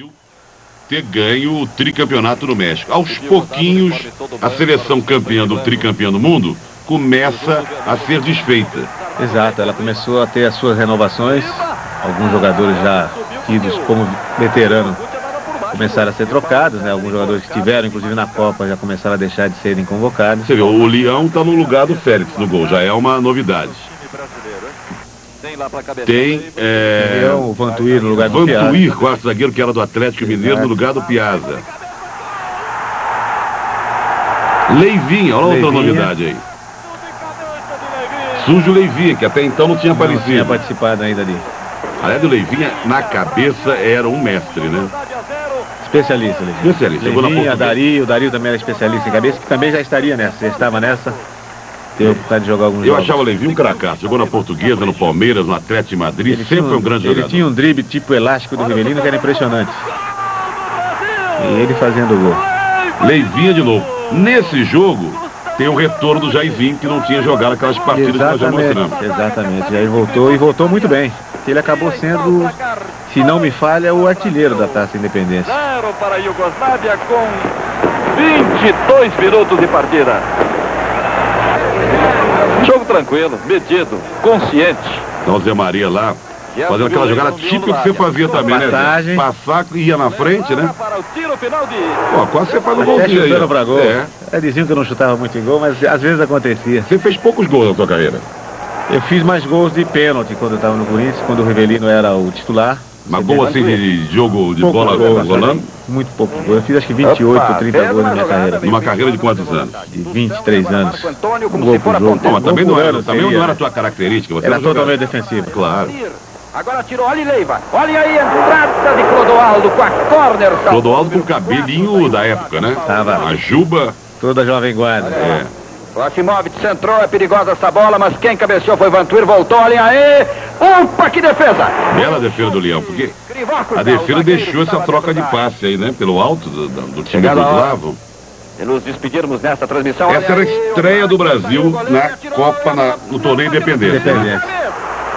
Brasil ter ganho o tricampeonato no México. Aos pouquinhos, a seleção campeã do tricampeão do mundo começa a ser desfeita. Exato, ela começou a ter as suas renovações. Alguns jogadores já tidos como veterano começaram a ser trocados, né? Alguns jogadores que tiveram, inclusive na Copa, já começaram a deixar de serem convocados. Você vê, o Leão está no lugar do Félix no gol, já é uma novidade. Tem é, Leão, o Vantuir no lugar do Vantuir, Piazza. quarto zagueiro que era do Atlético Mineiro, no lugar do Piazza. Leivinha, olha outra Leivinha. novidade aí. Sujo Leivinha, que até então não tinha Não tinha aparecido. participado ainda ali. Aliás, o Leivinha, na cabeça, era um mestre, né? Especialista, Levinha. Especialista, portuguesa. Dario, o Dario também era especialista em cabeça, que também já estaria nessa, já estava nessa. Teve a oportunidade de jogar alguns Eu jogos. achava o Leivinho um cracaço. Jogou na Portuguesa, no Palmeiras, no Atlético de Madrid. Ele Sempre tinha foi um grande Ele jogador. tinha um drible tipo elástico do Rivelino que era impressionante. E ele fazendo o gol. Leivinha de novo. Nesse jogo, tem o retorno do Jairzinho, que não tinha jogado aquelas partidas que nós já mostramos. Exatamente, exatamente. Aí voltou e voltou muito bem. Ele acabou sendo, se não me falha, o artilheiro da Taça Independência. Zero para a Iugoslávia com 22 minutos de partida. Jogo tranquilo, medido, consciente. Então, Zé Maria lá, fazendo aquela jogada típica que você fazia também, né? Zé? Passagem. Passar e ia na frente, né? Para o tiro final de Pô, quase você faz um Até golzinho aí. chutando ó. pra gol. É. É, diziam que eu não chutava muito em gol, mas às vezes acontecia. Você fez poucos gols na sua carreira. Eu fiz mais gols de pênalti quando eu estava no Corinthians, quando o Rivelino era o titular. Gol vê, assim de jogo de pouco bola gol, rolando, Muito pouco gol. Eu fiz acho que 28 ou 30 gols na minha carreira. numa carreira de quantos anos? De 23 anos. Antônio Um como gol se for por jogo. Bom, mas também Gol não era, também não era a tua característica. Você Era era um jogador- totalmente defensivo. Claro. Agora tirou, olha Leiva. Olha aí a entrada de Clodoaldo com a corner. Clodoaldo com o cabelinho da época, né? Tava. A juba. Toda a jovem guarda. É. Rosimovic centrou, é perigosa essa bola, mas quem cabeceou foi Vantuir, voltou, olha aí. Opa, que defesa! Bela defesa do Leão, porque a defesa não, deixou essa troca de passe aí, né? Pelo alto do, do, do time a hora. Yugoslavo. E nos despedirmos nesta transmissão. Essa era a estreia do Brasil goleiro na Copa, na- no torneio Independência. né?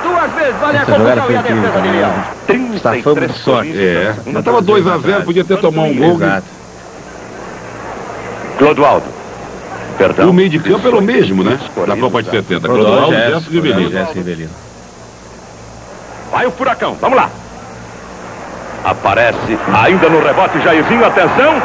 Duas vezes, olha a Essa jogada confusão foi e a incrível defesa de. Leão. né? Estafamos de sorte. É, ainda estava 2x0, podia ter tomado um gol. Exato. Clodoaldo. Perdão. O meio de campo era o mesmo, né? Na Copa de 70. Clodoaldo, Gerson e Rivelino. Gerson Rivelino. Vai o furacão, vamos lá. Aparece ainda no rebote Jairzinho, atenção.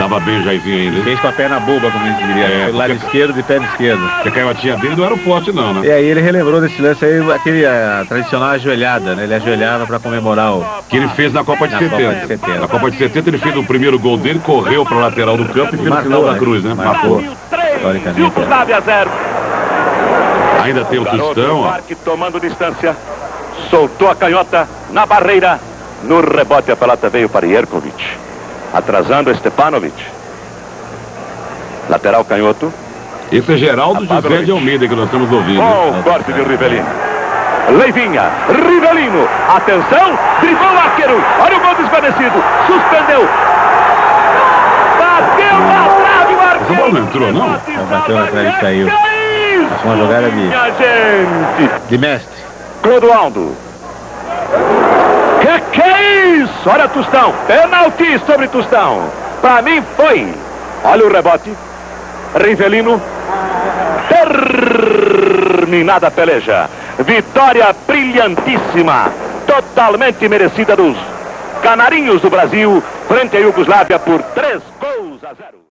Tava bem o Jairzinho ainda. Fez com a perna boba, como a gente diria. É, Pelo lado porque- esquerdo e perna esquerda. Porque a canhotinha dele não era o forte, não, né? E aí ele relembrou desse lance aí, aquele a tradicional ajoelhada, né? Ele ajoelhava para comemorar o... Que ele fez na Copa de Na 70. Copa de 70. Na Copa de 70 ele fez o primeiro gol dele, correu para lateral do campo e fez o Marcou, final da né? cruz, né? Marcou. Marcou. Historicamente, Yugoslávia zero. Ainda tem o Tostão, ó. Parque tomando distância. Soltou a canhota na barreira. No rebote a pelota veio para Jerkovic. Atrasando Stepanovic. Lateral canhoto. Esse é Geraldo José Pavlovic. de Almeida que nós estamos ouvindo. Com o corte de Rivelino. Leivinha, Rivelino, atenção, driblou o arqueiro, olha o gol desvanecido, suspendeu. Bateu na trave o arqueiro. Essa bola não entrou, não? Não, bateu na trave e é isso, Uma jogada de- minha gente. De mestre. Clodoaldo. Que que é isso? Olha Tostão, penalti sobre Tostão. Pra mim foi. Olha o rebote. Rivelino. Terminada a peleja. Vitória brilhantíssima. Totalmente merecida dos canarinhos do Brasil frente à Iugoslávia por 3 gols a 0.